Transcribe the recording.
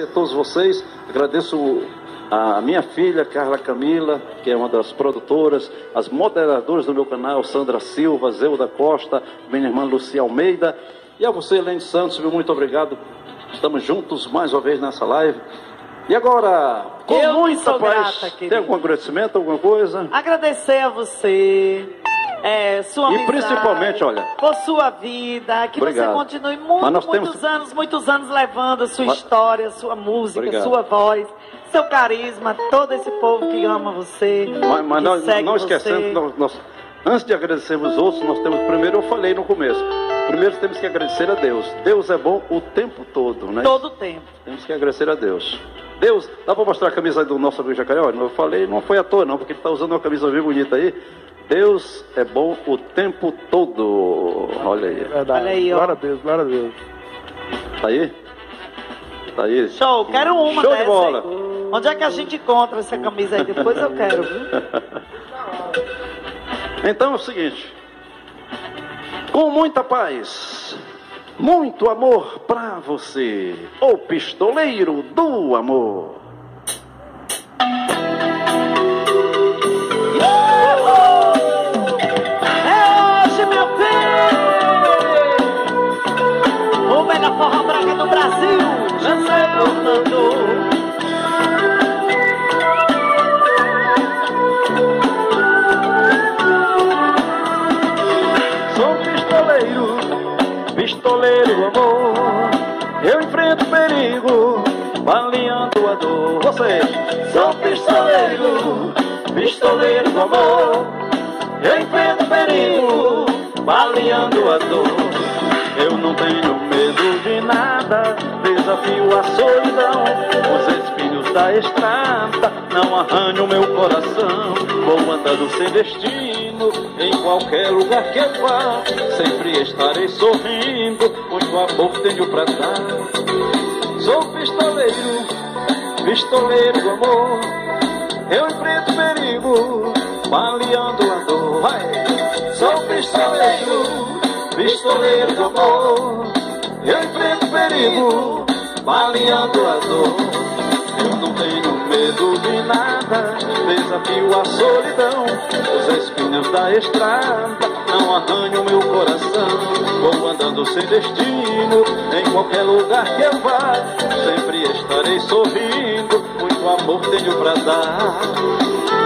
a todos vocês, agradeço a minha filha Carla Camila, que é uma das produtoras, as moderadoras do meu canal, Sandra Silva, Zeuda Costa, minha irmã Lucia Almeida, e a você, Helene Santos, viu? muito obrigado. Estamos juntos mais uma vez nessa live. E agora, com Eu muita paz, grata, tem algum agradecimento, alguma coisa? Agradecer a você, é, sua E amizade, principalmente, olha- por sua vida, que Obrigado. você continue muito, muitos temos- anos, muitos anos levando a sua Mas- história, sua música, Obrigado. sua voz, seu carisma, todo esse povo que ama você, Mas, mas nós, não esquecendo, nós, nós- antes de agradecermos os outros, nós temos, primeiro eu falei no começo, primeiro temos que agradecer a Deus. Deus é bom o tempo todo, né? Todo o tempo. Temos que agradecer a Deus. Deus, dá para mostrar a camisa do nosso amigo Jacaré? Olha, eu falei, não foi à toa não, porque ele está usando uma camisa bem bonita aí. Deus é bom o tempo todo. Olha aí. Verdade. Olha aí, ó. Glória a Deus, glória a Deus. Tá aí? Tá aí. Show, quero uma Show de dessa bola. aí. Onde é que a gente encontra essa camisa aí? Depois eu quero, viu? Então é o seguinte. Com muita paz, muito amor pra você, o pistoleiro do amor. Branca do Brasil, José Fernando. Pistoleiro, pistoleiro amor. Eu enfrento perigo, baleando a dor. Você, sou pistoleiro, pistoleiro amor. Eu enfrento perigo, baleando a dor. Eu não tenho medo nada, desafio a solidão. Os espinhos da estrada não arranham meu coração. Vou andando sem destino, em qualquer lugar que eu vá. Sempre estarei sorrindo, muito amor tenho pra dar. Sou pistoleiro, pistoleiro do amor. Eu enfrento perigo, baleando a dor. Vai! Sou pistoleiro, pistoleiro do amor. Perigo, baleando a dor. Eu não tenho medo de nada, desafio a solidão. Os espinhos da estrada não arranham meu coração. Vou andando sem destino, em qualquer lugar que eu vá. Sempre estarei sorrindo, muito amor tenho pra dar.